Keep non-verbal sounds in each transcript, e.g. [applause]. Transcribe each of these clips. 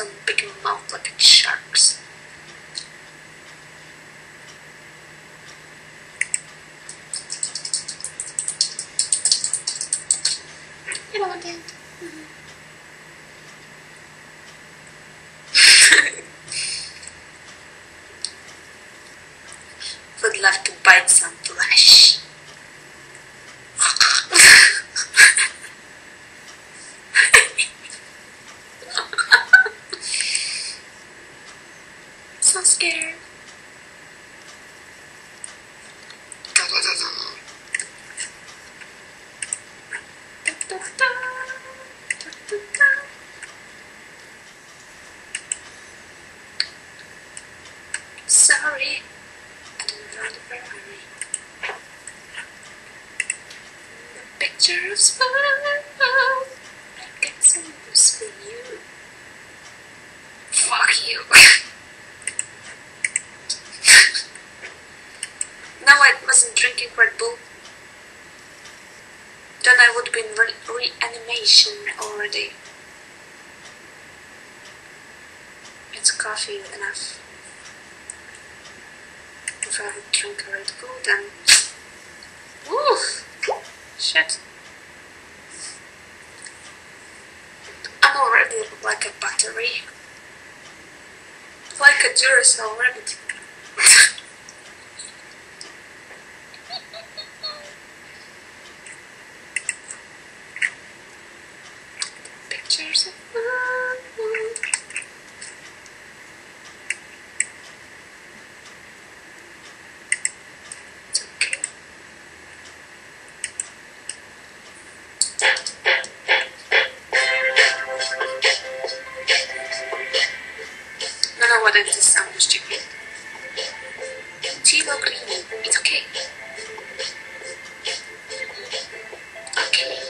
some big mouth like sharks. You know what so scared. Sorry, I know the picture you. Fuck you. [laughs] I wasn't drinking Red Bull. Then I would be in re- reanimation already. It's coffee enough. If I would drink a Red Bull, then. Oof! Shit. I'm already like a battery. Like a Duracell rabbit. Pictures of love. It's what is this sound stupid. Tilo. It's. Okay.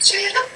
中学